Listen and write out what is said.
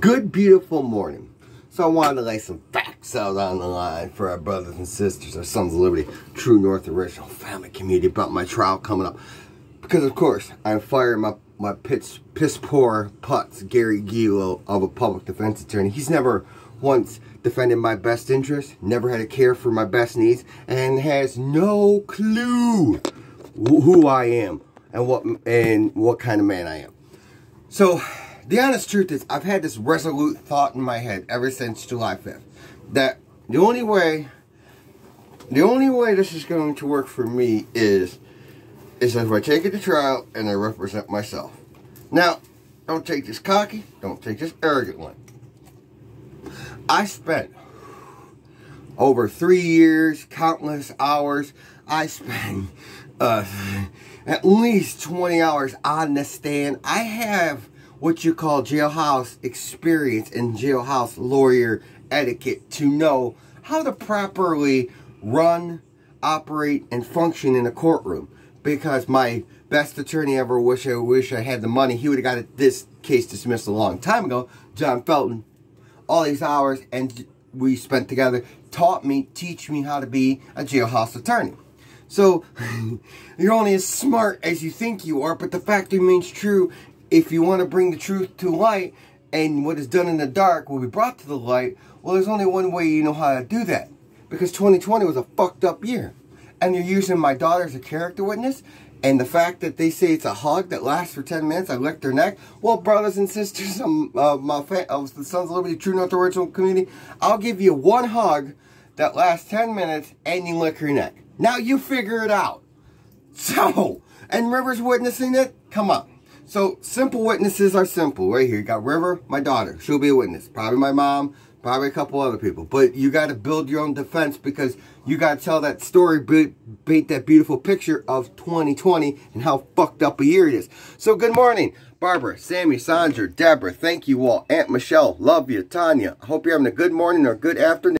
Good, beautiful morning. So I wanted to lay some facts out on the line for our brothers and sisters, our Sons of Liberty, True North Original Family Community about my trial coming up. Because of course, I'm firing my, my piss, piss poor putz, Gary Gilo, of a public defense attorney. He's never once defended my best interest, never had a care for my best needs, and has no clue who I am and what and what kind of man I am. So, the honest truth is, I've had this resolute thought in my head ever since July 5th that the only way, the only way this is going to work for me is, is if I take it to trial and I represent myself. Now, don't take this cocky, don't take this arrogant one. I spent over three years, countless hours. I spent uh, at least 20 hours on the stand. I have what you call jailhouse experience and jailhouse lawyer etiquette to know how to properly run, operate, and function in a courtroom. Because my best attorney ever wish I wish I had the money, he would have got this case dismissed a long time ago. John Felton all these hours and we spent together taught me, teach me how to be a jailhouse attorney. So, you're only as smart as you think you are, but the fact remains true. If you want to bring the truth to light, and what is done in the dark will be brought to the light, well, there's only one way you know how to do that. Because 2020 was a fucked up year. And you're using my daughter as a character witness, and the fact that they say it's a hug that lasts for 10 minutes, I licked their neck. Well, brothers and sisters um, uh, my of the Sons of Liberty True North Original Community, I'll give you one hug that lasts 10 minutes and you lick her neck. Now you figure it out. So, and River's witnessing it? Come on. So, simple witnesses are simple. Right here, you got River, my daughter. She'll be a witness. Probably my mom, probably a couple other people. But you got to build your own defense because you got to tell that story, paint that beautiful picture of 2020 and how fucked up a year it is. So good morning, Barbara, Sammy, Sandra, Deborah. Thank you all. Aunt Michelle, love you. Tanya, I hope you're having a good morning or good afternoon.